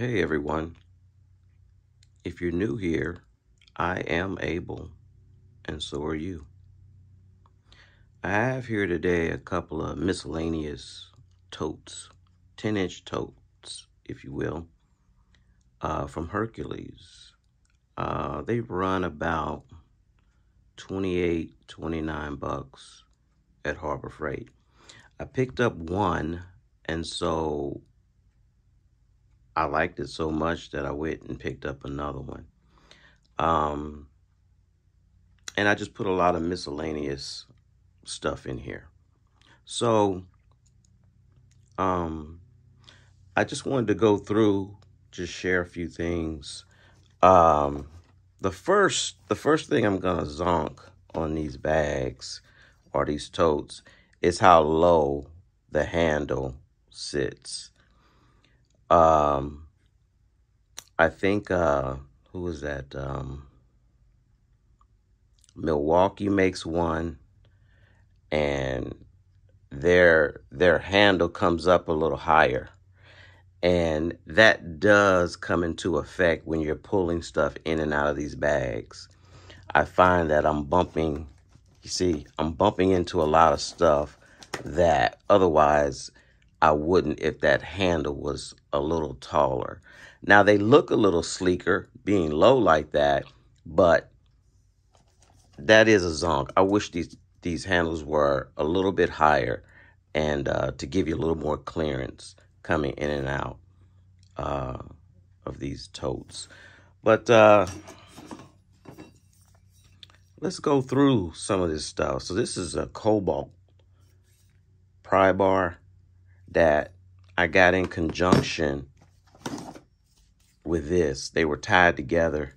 Hey everyone. If you're new here, I am Aybel, and so are you. I have here today a couple of miscellaneous totes, 10 inch totes, if you will, uh, from Hercules. Uh, they run about 28, 29 bucks at Harbor Freight. I picked up one, and so I liked it so much that I went and picked up another one. Um, and I just put a lot of miscellaneous stuff in here. So, um, I just wanted to go through, just share a few things. Um, the first, the first thing I'm gonna zonk on these bags or these totes is how low the handle sits. Um, I think uh, who was that? Um, Milwaukee makes one, and their their handle comes up a little higher, and that does come into effect when you're pulling stuff in and out of these bags. I find that I'm bumping. You see, I'm bumping into a lot of stuff that otherwise I wouldn't if that handle was a little taller. Now they look a little sleeker being low like that, but that is a zonk. I wish these these handles were a little bit higher and uh, to give you a little more clearance coming in and out uh, of these totes. But uh, let's go through some of this stuff. So this is a Kobalt pry bar that I got in conjunction with this. They were tied together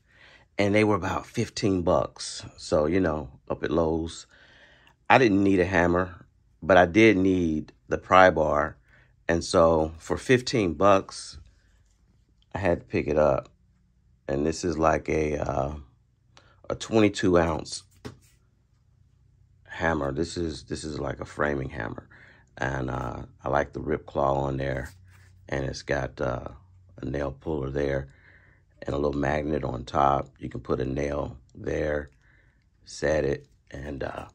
and they were about 15 bucks. So, you know, up at Lowe's. I didn't need a hammer, but I did need the pry bar. And so for 15 bucks, I had to pick it up. And this is like a uh, a 22 ounce hammer. This is this is like a framing hammer and uh, I like the rip claw on there and it's got uh, a nail puller there and a little magnet on top. You can put a nail there set it and uh,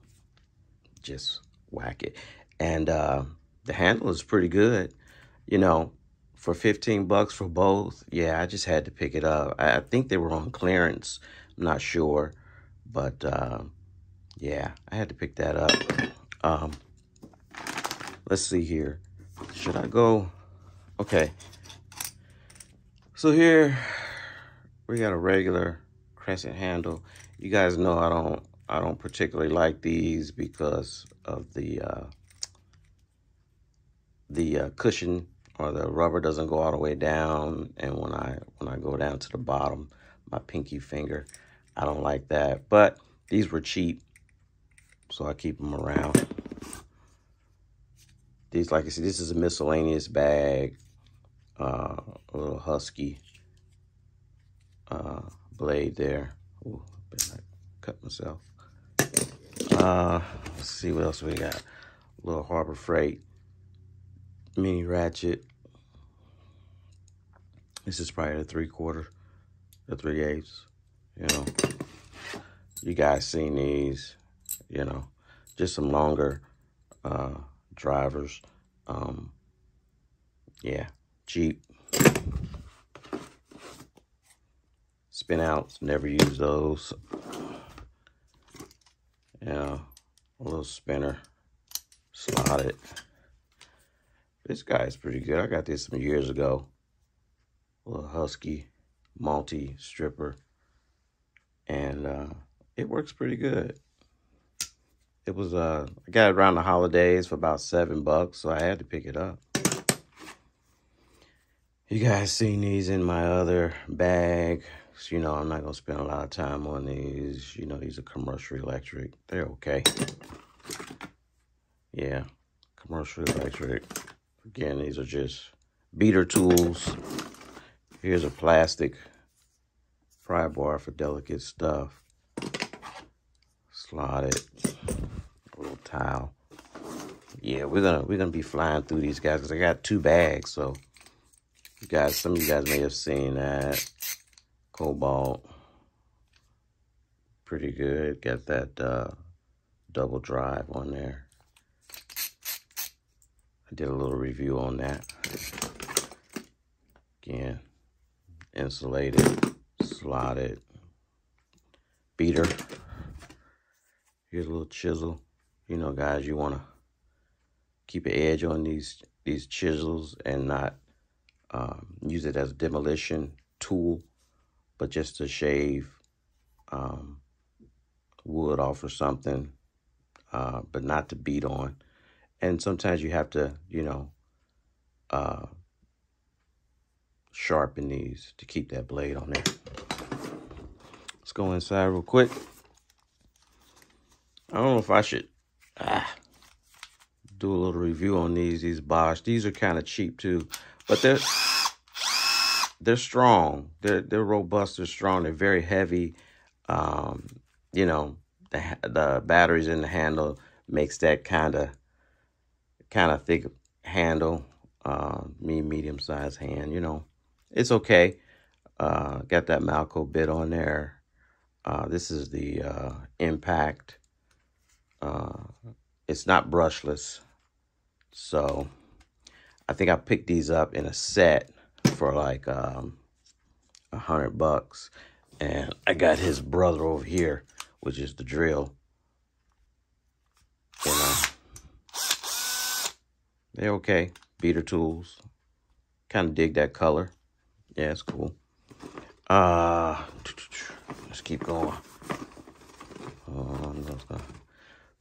just whack it. And uh, the handle is pretty good. You know for 15 bucks for both yeah I just had to pick it up. I, think they were on clearance. I'm not sure but uh, yeah I had to pick that up. Um, let's see here. Should I go? Okay. So here we got a regular crescent handle. You guys know I don't I don't particularly like these because of the uh, the uh, cushion or the rubber doesn't go all the way down and when I when I go down to the bottom my pinky finger I don't like that but these were cheap so I keep them around these, like I said, this is a miscellaneous bag. Uh, a little husky uh, blade there. Ooh, better cut myself. Uh, let's see what else we got. A little Harbor Freight mini ratchet. This is probably a three quarter, the three eighths. You know, you guys seen these? You know, just some longer uh, drivers. Um, yeah, Jeep. Spin outs, never use those. Yeah, a little spinner, slotted. This guy is pretty good. I got this some years ago. A little husky, multi stripper. And uh, it works pretty good. It was, uh, I got it around the holidays for about seven bucks, so I had to pick it up. You guys seen these in my other bag. So, you know, I'm not going to spend a lot of time on these. You know, these are commercial electric. They're okay. Yeah, commercial electric. Again, these are just beater tools. Here's a plastic pry bar for delicate stuff. Slot it little tile. Yeah, we're gonna we're gonna be flying through these guys because I got two bags, so You guys, some of you guys may have seen that. Kobalt. Pretty good. Got that uh, double drive on there. I did a little review on that. Again, insulated, slotted, beater. Here's a little chisel. You know, guys, you want to keep an edge on these these chisels and not um, use it as a demolition tool, but just to shave um, wood off or something, uh, but not to beat on. And sometimes you have to, you know, uh, sharpen these to keep that blade on there. Let's go inside real quick. I don't know if I should ah, do a little review on these, these Bosch. These are kind of cheap too, but they're, they're strong. They're, they're robust, they're strong, they're very heavy. Um, you know, the, the batteries in the handle makes that kind of, kind of thick handle, uh, me medium sized hand, you know, it's okay. Uh, got that Malco bit on there. Uh, this is the uh, Impact. Uh, it's not brushless. So I think I picked these up in a set for like um, a um, hundred bucks. And I got his brother over here, which is the drill. They're okay. Beater tools. Kind of dig that color. Yeah, it's cool. Uh, let's keep going.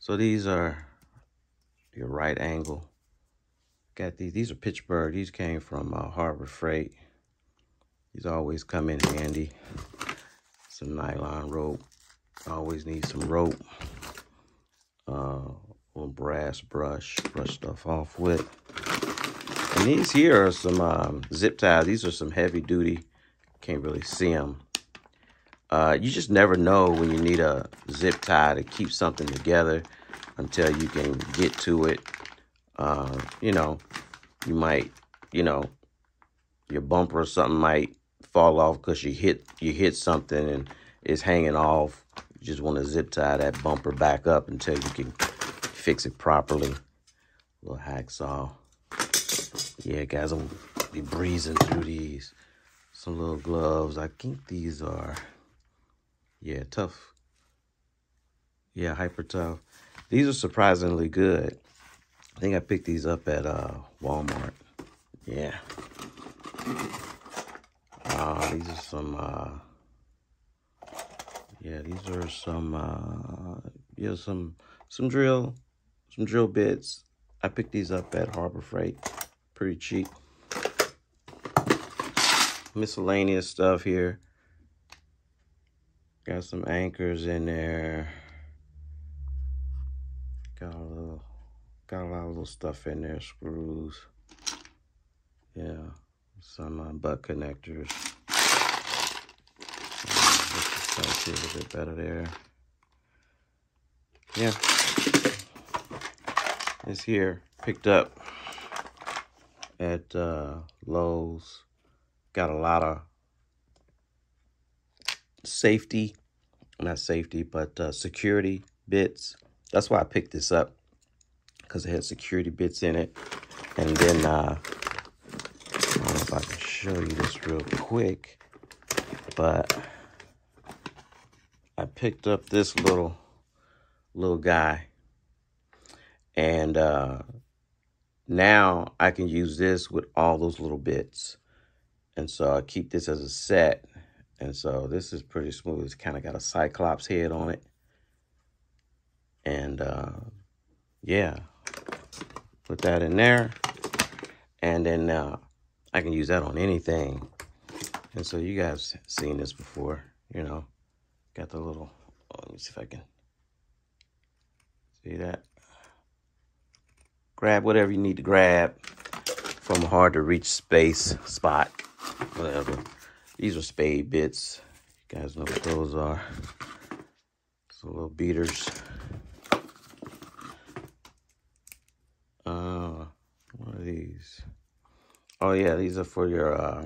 So these are your right angle. Got these. These are Pittsburgh. These came from uh, Harbor Freight. These always come in handy. Some nylon rope. Always need some rope. Uh, little brass brush. Brush stuff off with. And these here are some um, zip ties. These are some heavy duty. Can't really see them. Uh, you just never know when you need a zip tie to keep something together until you can get to it. Uh, you know, you might, you know, your bumper or something might fall off because you hit you hit something and it's hanging off. You just want to zip tie that bumper back up until you can fix it properly. Little hacksaw. Yeah, guys, I'm be breezing through these. Some little gloves. I think these are, yeah, tough. Yeah, Hyper Tough. These are surprisingly good. I think I picked these up at uh, Walmart. Yeah. Uh, these are some, uh, yeah, these are some, uh, yeah, some, some drill, some drill bits. I picked these up at Harbor Freight pretty cheap. Miscellaneous stuff here. Got some anchors in there. Got a little, got a lot of little stuff in there. Screws. Yeah, some uh, butt connectors. See a little bit better there. Yeah, it's here. Picked up at uh, Lowe's. Got a lot of safety, not safety, but uh, security bits. That's why I picked this up because it had security bits in it. And then, uh, I don't know if I can show you this real quick, but I picked up this little, little guy. And, uh, now I can use this with all those little bits. And so I keep this as a set. And so this is pretty smooth. It's kind of got a Cyclops head on it. And uh, yeah, put that in there. And then uh, I can use that on anything. And so you guys seen this before, you know. Got the little, oh, let me see if I can see that grab whatever you need to grab from a hard to reach space spot, whatever. These are spade bits. You guys know what those are. Some little beaters. Uh, what are these? Oh yeah, these are for your uh,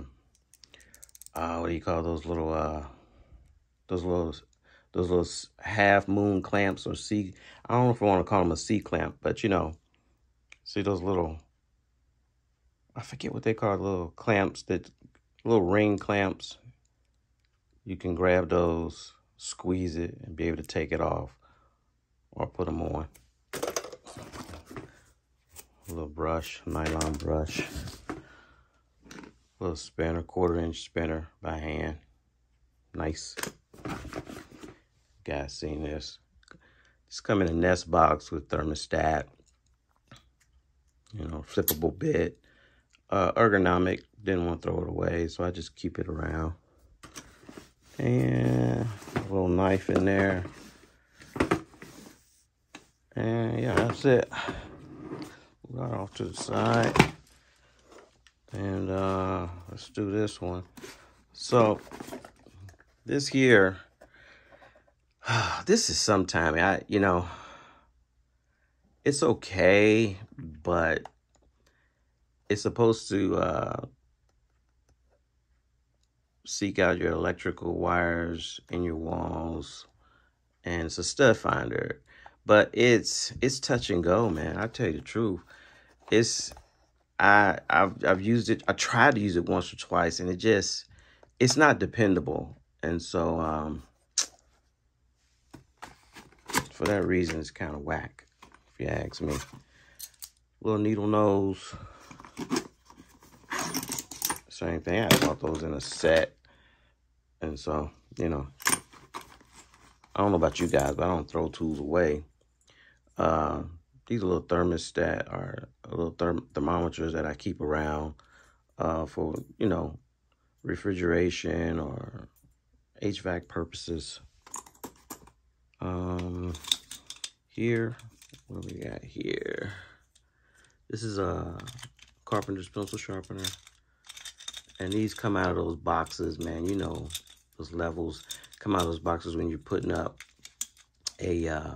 uh what do you call those little uh those little those little half moon clamps or C I don't know if I want to call them a C clamp, but you know, see those little I forget what they call little clamps that little ring clamps. You can grab those, squeeze it, and be able to take it off or put them on. A little brush, nylon brush. Little spinner, quarter inch spinner by hand. Nice. Guys seen this. It's come in a nest box with thermostat. You know, flippable bit. Uh, ergonomic, didn't want to throw it away, so I just keep it around. And a little knife in there. And yeah, that's it. Got off to the side. And uh, let's do this one. So this here, this is sometime I, you know, it's okay, but it's supposed to uh, seek out your electrical wires in your walls, and it's a stud finder. But it's it's touch and go, man. I tell you the truth it's I I've I've used it. I tried to use it once or twice, and it just it's not dependable. And so um, for that reason, it's kind of whack, if you ask me. Little needle nose. Same thing. I bought those in a set. And so, you know, I don't know about you guys, but I don't throw tools away. Uh, these little thermostat are little therm thermometers that I keep around uh, for, you know, refrigeration or HVAC purposes. Um, here, what we got here? This is a carpenter's pencil sharpener. And these come out of those boxes, man. You know, those levels come out of those boxes when you're putting up a uh,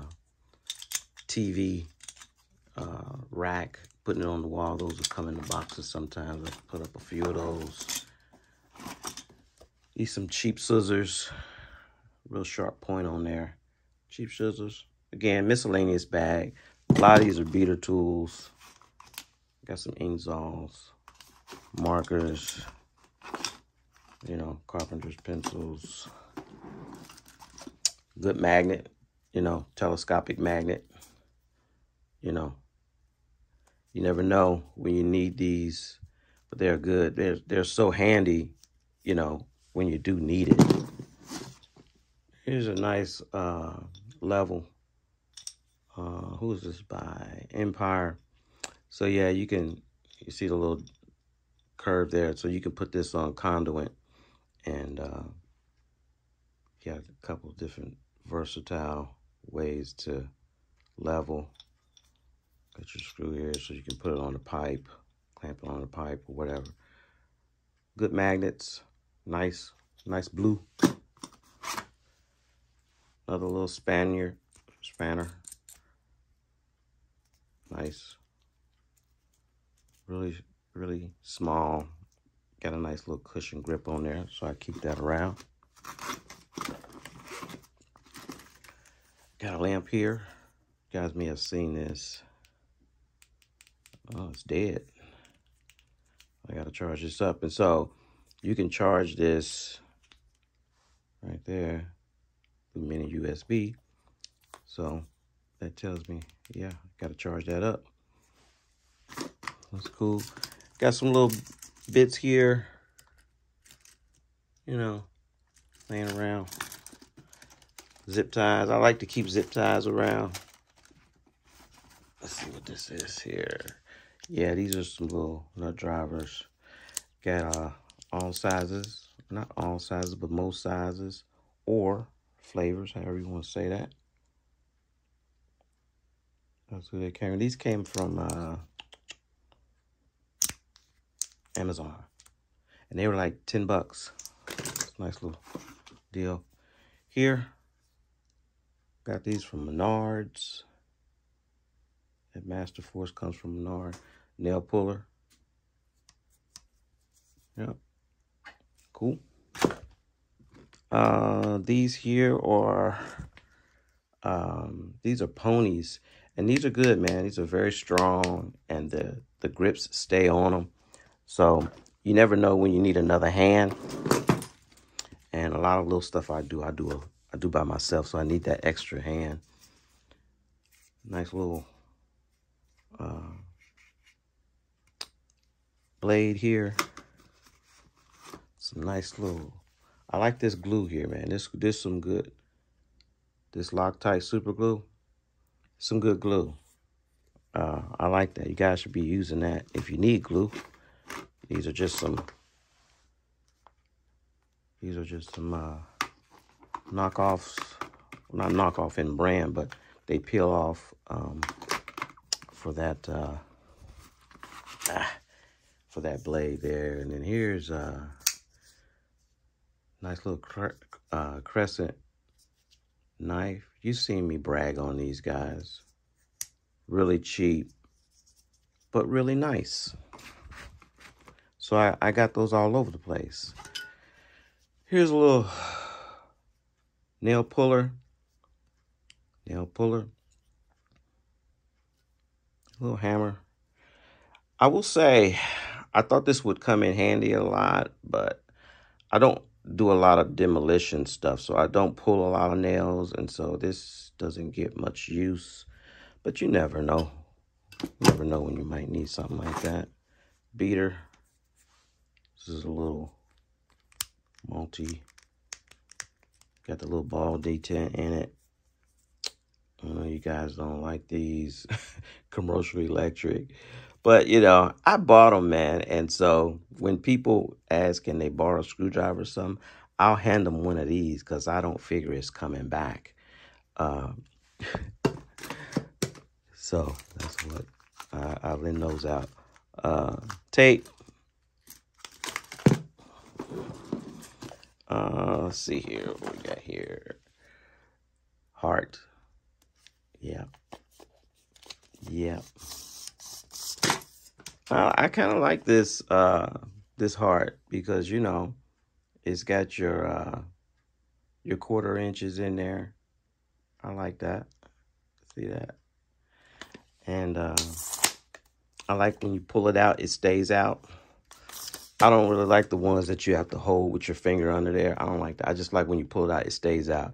TV uh, rack, putting it on the wall. Those will come in the boxes sometimes. I put up a few of those. These some cheap scissors. Real sharp point on there. Cheap scissors. Again, miscellaneous bag. A lot of these are beater tools. Got some Ingersolls, markers, you know, carpenter's pencils. Good magnet, you know, telescopic magnet, you know, you never know when you need these, but they're good. They're, they're so handy, you know, when you do need it. Here's a nice uh, level. Uh, who's this by? Empire. So yeah, you can, you see the little curve there. So you can put this on conduit and uh, got a couple different versatile ways to level Got your screw here so you can put it on the pipe, clamp it on the pipe or whatever. Good magnets, nice, nice blue. Another little Spaniard, spanner. Nice. Really, really small. Got a nice little cushion grip on there, so I keep that around. Got a lamp here. You guys may have seen this. Oh, it's dead. I got to charge this up. And so you can charge this right there with mini USB. So that tells me, yeah, got to charge that up. That's cool. Got some little bits here, you know, laying around. Zip ties. I like to keep zip ties around. Let's see what this is here. Yeah, these are some little nut drivers. Got uh, all sizes, not all sizes, but most sizes, or flavors, however you want to say that. That's who they came. These came from uh, Amazon, and they were like 10 bucks. Nice little deal. Here, got these from Menards. That Masterforce comes from Menard nail puller. Yep. Cool. Uh, these here are, um, these are ponies. And these are good, man. These are very strong. And the, the grips stay on them. So you never know when you need another hand. And a lot of little stuff I do, I do a, I do by myself. So I need that extra hand. Nice little uh, blade here. Some nice little, I like this glue here, man. This, this some good, this Loctite super glue, some good glue. Uh, I like that. You guys should be using that if you need glue. These are just some, these are just some uh, knockoffs, well, not knockoff in brand, but they peel off um, for that, uh, ah, for that blade there. And then here's a uh, nice little cre uh, crescent knife. You've seen me brag on these guys. Really cheap, but really nice. So I, I got those all over the place. Here's a little nail puller. Nail puller. A little hammer. I will say, I thought this would come in handy a lot, but I don't do a lot of demolition stuff, so I don't pull a lot of nails, and so this doesn't get much use. But you never know. You never know when you might need something like that. Beater. This is a little multi. Got the little ball detent in it. I know you guys don't like these commercial electric, but, you know, I bought them, man. And so when people ask, can they borrow a screwdriver or something, I'll hand them one of these because I don't figure it's coming back. Uh, so that's what I, I lend those out. Uh, tape. Uh, let's see here. What we got here? Hart. Yeah. Yeah. Uh, I kind of like this uh, this Hart because you know it's got your uh, your quarter inches in there. I like that. See that? And uh, I like when you pull it out, it stays out. I don't really like the ones that you have to hold with your finger under there. I don't like that. I just like when you pull it out, it stays out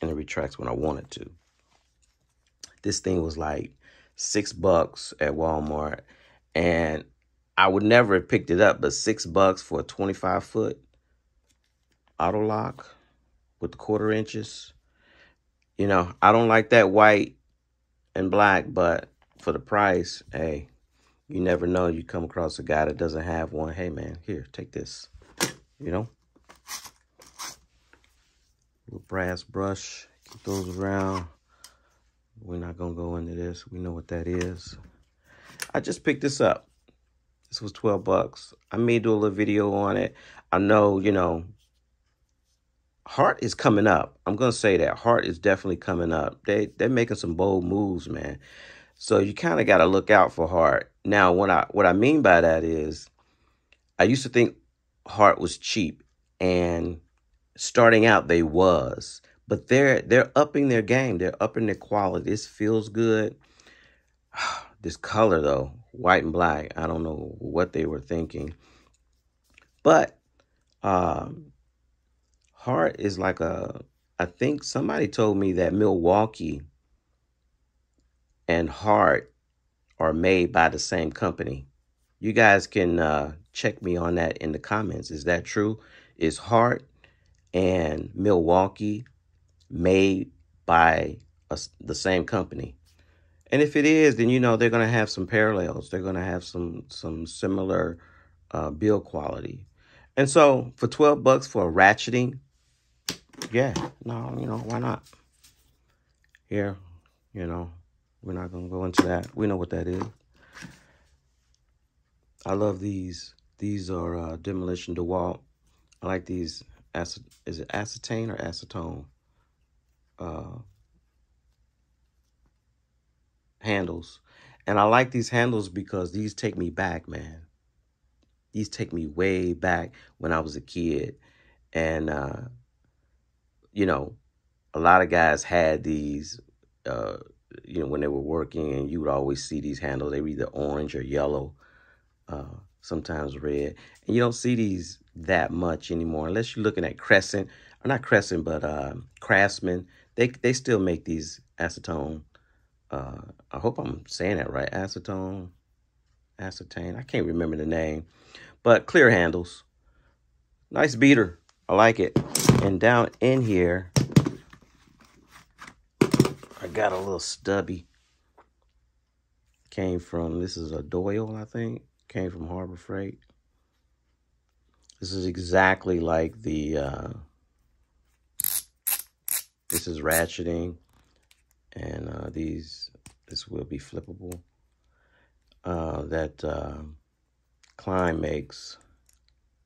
and it retracts when I want it to. This thing was like six bucks at Walmart and I would never have picked it up, but six bucks for a 25 foot auto lock with the quarter inches. You know, I don't like that white and black, but for the price, hey, you never know. You come across a guy that doesn't have one. Hey, man, here, take this. You know? Little brass brush. Keep those around. We're not going to go into this. We know what that is. I just picked this up. This was 12 bucks. I may do a little video on it. I know, you know, Hart is coming up. I'm going to say that. Hart is definitely coming up. They, they're making some bold moves, man. So you kind of got to look out for Hart. Now, what I, what I mean by that is I used to think Hart was cheap. And starting out, they was. But they're they're upping their game. They're upping their quality. This feels good. This color, though, white and black, I don't know what they were thinking. But um, Hart is like a, I think somebody told me that Milwaukee and Hart are made by the same company. You guys can uh, check me on that in the comments. Is that true? Is Hart and Milwaukee made by a, the same company? And if it is, then you know they're going to have some parallels. They're going to have some some similar uh, build quality. And so for 12 bucks for a ratcheting, yeah, no, you know, why not? Here, you know, we're not going to go into that. We know what that is. I love these. These are uh, Demolition DeWalt. I like these. Is it acetane or acetone? Uh, handles. And I like these handles because these take me back, man. these take me way back when I was a kid. And, uh, you know, a lot of guys had these, uh, you know, when they were working, and you would always see these handles. They were either orange or yellow, uh, sometimes red. And you don't see these that much anymore, unless you're looking at Crescent, or not Crescent, but uh, Craftsman. They they still make these acetone. Uh, I hope I'm saying that right. Acetone, acetane. I can't remember the name, but clear handles. Nice beater. I like it. And down in here, I got a little stubby. Came from, this is a Doyle, I think. Came from Harbor Freight. This is exactly like the, uh, this is ratcheting. And uh, these, this will be flippable. Uh, that uh, Klein makes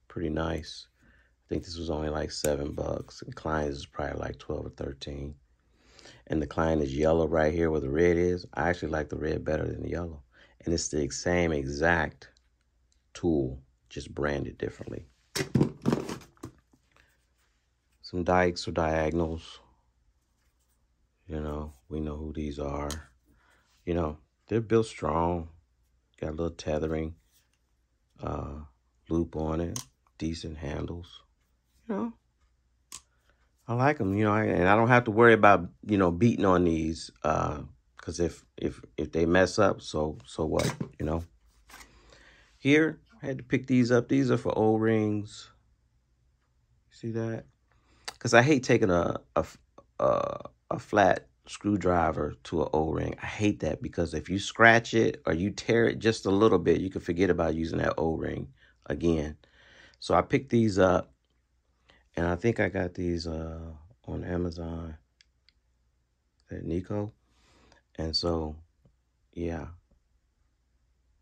pretty nice. I think this was only like seven bucks. And Klein is probably like 12 or 13. And the Klein is yellow right here where the red is. I actually like the red better than the yellow. And it's the same exact tool, just branded differently. Some dikes or diagonals. You know, we know who these are. You know, they're built strong. Got a little tethering uh, loop on it. Decent handles you know, I like them, you know, and I don't have to worry about, you know, beating on these, uh, cause if, if, if they mess up, so, so what, you know, here, I had to pick these up. These are for O-rings. See that? Cause I hate taking a, a, a, a flat screwdriver to an O-ring. I hate that because if you scratch it or you tear it just a little bit, you can forget about using that O-ring again. So I picked these up and I think I got these uh, on Amazon at Neiko. And so, yeah.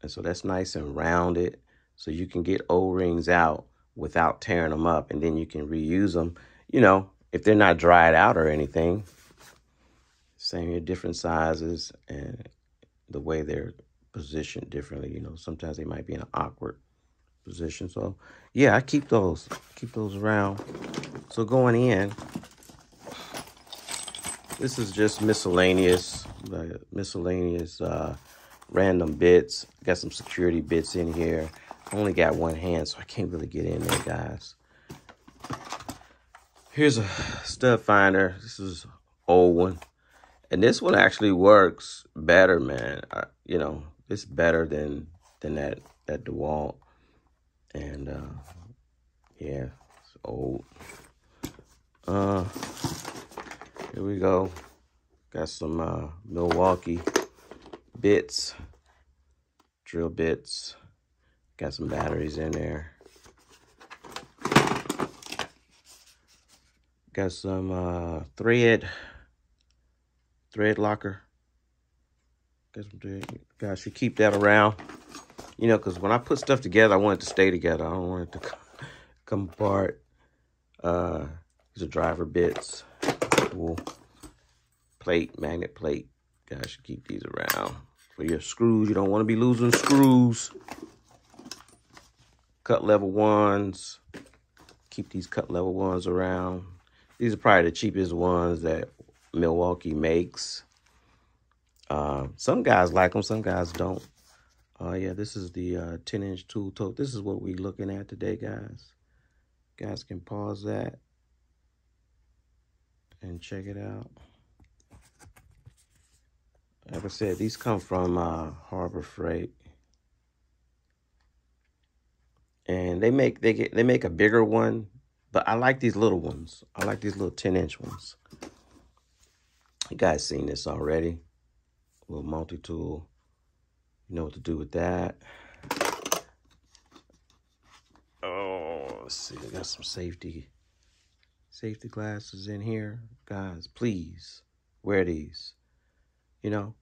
And so that's nice and rounded. So you can get O-rings out without tearing them up. And then you can reuse them, you know, if they're not dried out or anything. Same here, different sizes and the way they're positioned differently. You know, sometimes they might be in an awkward position. So yeah, I keep those, keep those around. So going in, this is just miscellaneous, uh, miscellaneous uh, random bits. Got some security bits in here. Only got one hand, so I can't really get in there, guys. Here's a stud finder. This is old one. And this one actually works better, man. I, you know, it's better than than that that DeWalt and uh, yeah, it's old. Uh, here we go. Got some uh, Milwaukee bits, drill bits. Got some batteries in there. Got some uh, thread, thread locker. Guys should keep that around. You know, because when I put stuff together, I want it to stay together. I don't want it to come apart. Uh, these are driver bits. Cool. Plate, magnet plate. Guys should keep these around. For your screws, you don't want to be losing screws. Cut level ones. Keep these cut level ones around. These are probably the cheapest ones that Milwaukee makes. Uh, some guys like them, some guys don't. Oh, uh, yeah, this is the 10-inch uh, tool tote. This is what we're looking at today, guys. Guys can pause that and check it out. Like I said, these come from uh, Harbor Freight. And they make they get they make a bigger one, but I like these little ones. I like these little 10-inch ones. You guys seen this already. A little multi-tool. You know what to do with that. Oh, let's see. I got some safety safety glasses in here. Guys, please wear these. You know?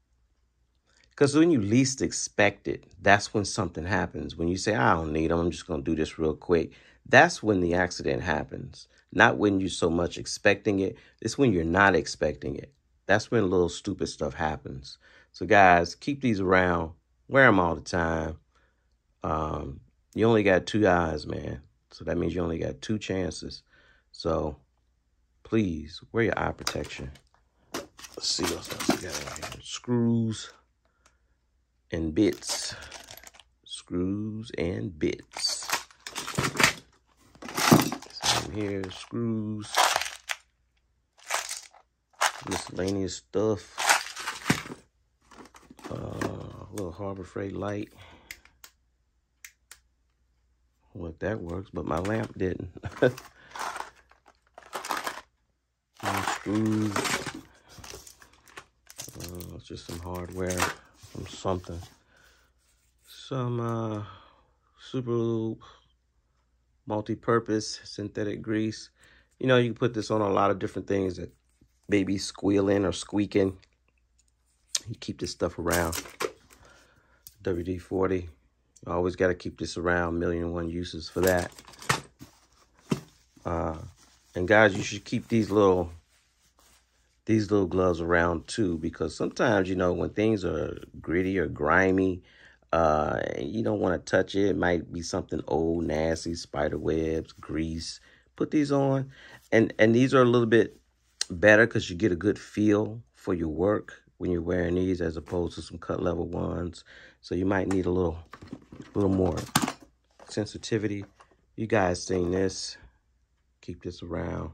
Because when you least expect it, that's when something happens. When you say, I don't need them, I'm just going to do this real quick. That's when the accident happens. Not when you're so much expecting it. It's when you're not expecting it. That's when little stupid stuff happens. So guys, keep these around wear them all the time. Um, you only got two eyes, man. So that means you only got two chances. So please wear your eye protection. Let's see what else we got here. Screws and bits. Screws and bits. Same here, screws. Miscellaneous stuff. Uh, little Harbor Freight light. What that works, but my lamp didn't. screws. Uh, just some hardware from something. Some uh, super multi-purpose synthetic grease. You know, you can put this on a lot of different things that maybe squealing or squeaking. You keep this stuff around. WD-40. You always got to keep this around. Million one uses for that. Uh, and guys, you should keep these little these little gloves around too because sometimes you know when things are gritty or grimy uh you don't want to touch it it might be something old nasty spider webs grease put these on and and these are a little bit better because you get a good feel for your work when you're wearing these as opposed to some cut level ones so you might need a little little more sensitivity you guys seen this keep this around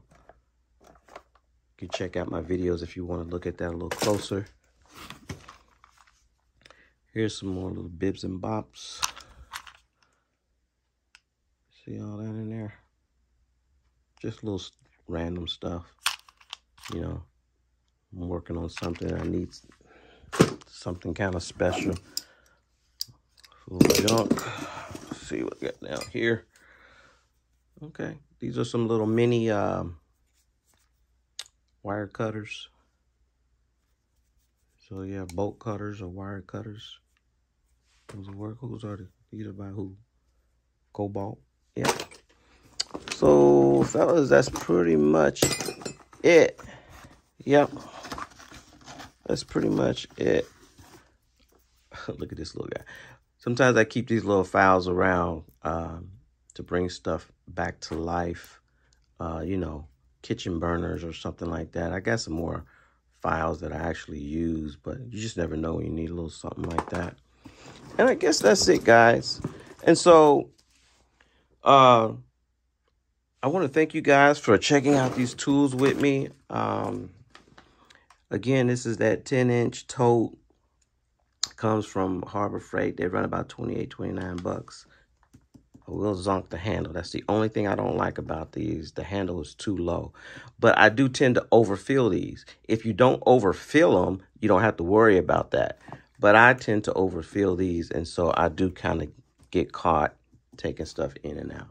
you can check out my videos if you want to look at that a little closer. Here's some more little bibs and bops. See all that in there? Just little random stuff. You know, I'm working on something. I need something kind of special. Full junk. Let's see what we got down here. Okay, these are some little mini um, wire cutters. So yeah, bolt cutters or wire cutters. Those work. Whose are these? are by who? Kobalt. Yeah. So fellas, that's pretty much it. Yep. That's pretty much it. Look at this little guy. Sometimes I keep these little files around um, to bring stuff back to life. Uh, you know, kitchen burners or something like that. I got some more files that I actually use, but you just never know when you need a little something like that. And I guess that's it, guys. And so, uh, I want to thank you guys for checking out these tools with me. Um, again, this is that 10-inch tote. Comes from Harbor Freight. They run about 28, 29 bucks. Oh, I will zonk the handle. That's the only thing I don't like about these. The handle is too low. But I do tend to overfill these. If you don't overfill them, you don't have to worry about that. But I tend to overfill these, and so I do kind of get caught taking stuff in and out.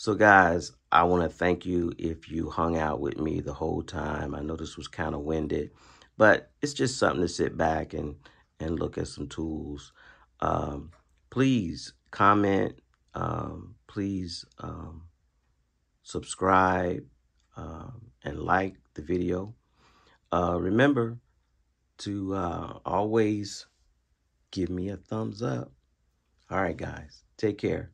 So guys, I want to thank you if you hung out with me the whole time. I know this was kind of winded, but it's just something to sit back and, and look at some tools. Um, please comment, um, please um, subscribe um, and like the video. Uh, remember to uh, always give me a thumbs up. All right, guys. Take care.